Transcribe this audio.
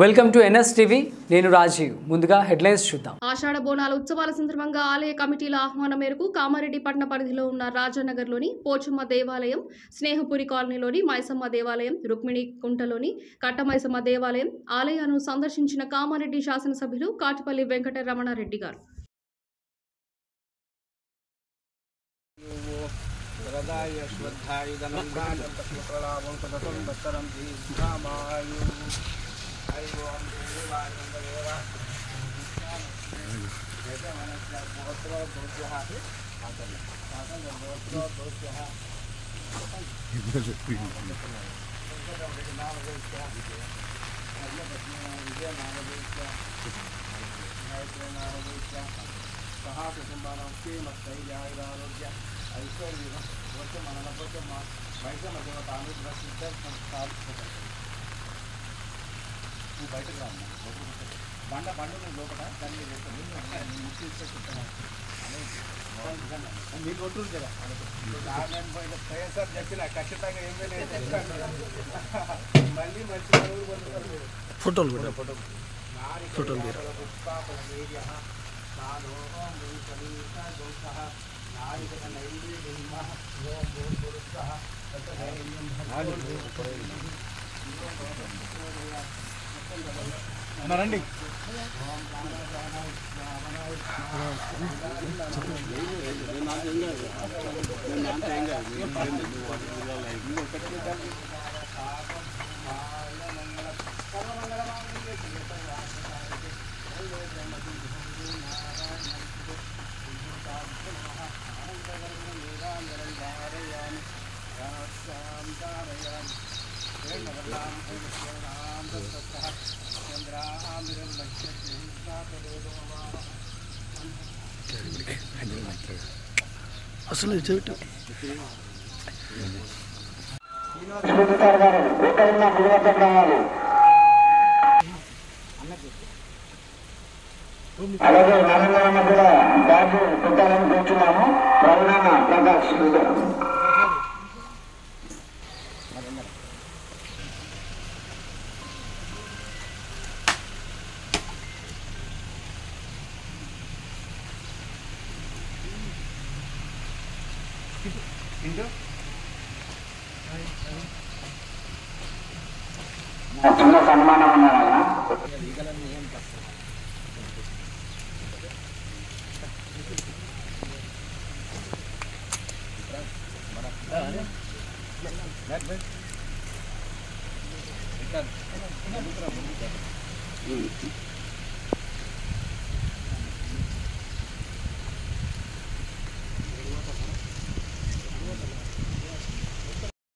Welcome to NS TV నేను రాజీవ్. ముందుగా headlines చూద్దాం. ఆషాఢ బోనాల ఉత్సవాల సందర్భంగా ఆలయ కమిటీల ఆహ్వానం మేరకు కామారెడ్డి పట్టణ పరిధిలో ఉన్న రాజానగర్లోని పోచమ్మ దేవాలయం స్నేహపురి కాలనీలోని మైసమ్మ దేవాలయం రుక్మిణి కుంటలోని కట్టమైసమ్మ దేవాలయం ఆలయాన్ని సందర్శించిన కామారెడ్డి శాసనసభ్యులు కాటిపల్లి వెంకట రమణారెడ్డి గారు ప్రదాయ శ్రద్ధాయుధనం ಸಹಾಕುಟುಂಬಾನಾರೋಗ್ಯ ಐಶ್ವರ್ಯ ವರ್ಷ ಮನನ ವರ್ಷ ಮೈಸೂರು ದೇವತಾನು ಸಿದ್ಧ ಸಂಸ್ಥಾಪಿಸುತ್ತದೆ నువ్వు బయటకు రా అమ్మా. లోపలికి కూర్చో. బండ బండ నువ్వు లోపల దాన్ని చేస్తాను ముక్తి ఇచ్చేస్తున్నాను మీరు కొట్టురు కదా నేను పోయిన ప్రయాసాలు చెప్పిన ఖచ్చితంగా ఏమీ లేదు మళ్ళీ మంచి రోజులు కొట్టుకోరు ఫోటోలు కూడా ఫోటోలు తీరా రండి అసలు చెవిటి అలాగే నరేంద్ర మధ్యలో బాబు పెట్టాలని కూర్చున్నాము. రఘునాన్న ప్రకాష్ చిన్న సన్మానం ఉన్నారన్న